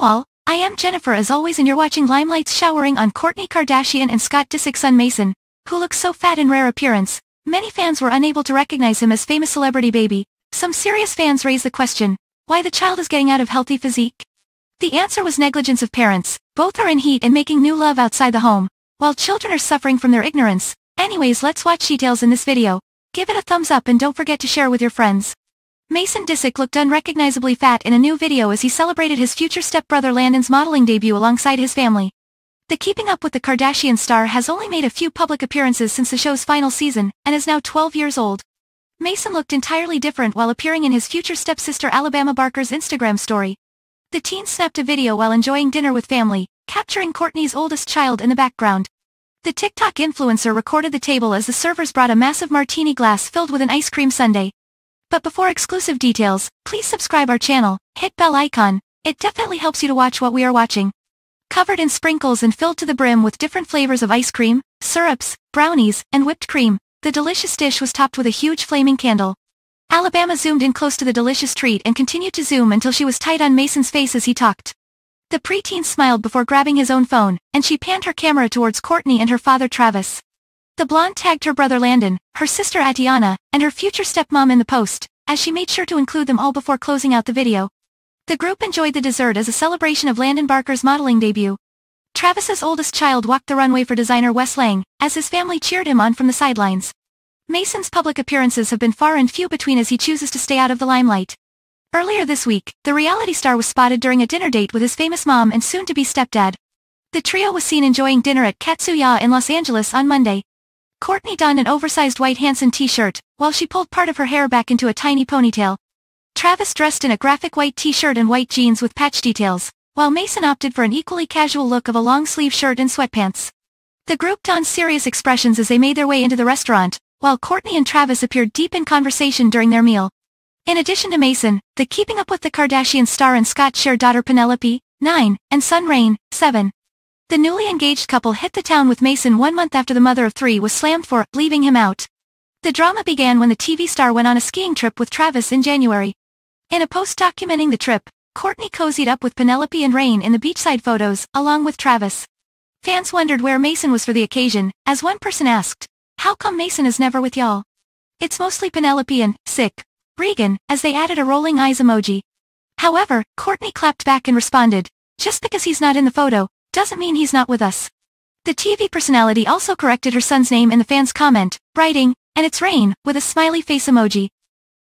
All, I am Jennifer as always and you're watching Limelight's showering on Kourtney Kardashian and Scott Disick's son Mason, who looks so fat in rare appearance. Many fans were unable to recognize him as famous celebrity baby. Some serious fans raised the question, why the child is getting out of healthy physique? The answer was negligence of parents, both are in heat and making new love outside the home, while children are suffering from their ignorance. Anyways let's watch details in this video. Give it a thumbs up and don't forget to share with your friends. Mason Disick looked unrecognizably fat in a new video as he celebrated his future stepbrother Landon's modeling debut alongside his family. The Keeping Up with the Kardashian star has only made a few public appearances since the show's final season, and is now 12 years old. Mason looked entirely different while appearing in his future stepsister Alabama Barker's Instagram story. The teen snapped a video while enjoying dinner with family, capturing Kourtney's oldest child in the background. The TikTok influencer recorded the table as the servers brought a massive martini glass filled with an ice cream sundae. But before exclusive details, please subscribe our channel, hit bell icon, it definitely helps you to watch what we are watching. Covered in sprinkles and filled to the brim with different flavors of ice cream, syrups, brownies, and whipped cream, the delicious dish was topped with a huge flaming candle. Alabama zoomed in close to the delicious treat and continued to zoom until she was tight on Mason's face as he talked. The preteen smiled before grabbing his own phone, and she panned her camera towards Kourtney and her father Travis. The blonde tagged her brother Landon, her sister Atiana, and her future stepmom in the post, as she made sure to include them all before closing out the video. The group enjoyed the dessert as a celebration of Landon Barker's modeling debut. Travis's oldest child walked the runway for designer Wes Lang, as his family cheered him on from the sidelines. Mason's public appearances have been far and few between as he chooses to stay out of the limelight. Earlier this week, the reality star was spotted during a dinner date with his famous mom and soon-to-be stepdad. The trio was seen enjoying dinner at Katsuya in Los Angeles on Monday. Kourtney donned an oversized white Hanson t-shirt, while she pulled part of her hair back into a tiny ponytail. Travis dressed in a graphic white t-shirt and white jeans with patch details, while Mason opted for an equally casual look of a long-sleeve shirt and sweatpants. The group donned serious expressions as they made their way into the restaurant, while Kourtney and Travis appeared deep in conversation during their meal. In addition to Mason, the Keeping Up with the Kardashians star and Scott share daughter Penelope, 9, and son Reign, 7. The newly engaged couple hit the town with Mason one month after the mother of three was slammed for leaving him out. The drama began when the TV star went on a skiing trip with Travis in January. In a post documenting the trip, Kourtney cozied up with Penelope and Reign in the beachside photos, along with Travis. Fans wondered where Mason was for the occasion, as one person asked, how come Mason is never with y'all? It's mostly Penelope and, sick, Regan, as they added a rolling eyes emoji. However, Kourtney clapped back and responded, just because he's not in the photo, doesn't mean he's not with us. The TV personality also corrected her son's name in the fan's comment, writing, and it's Reign, with a smiley face emoji.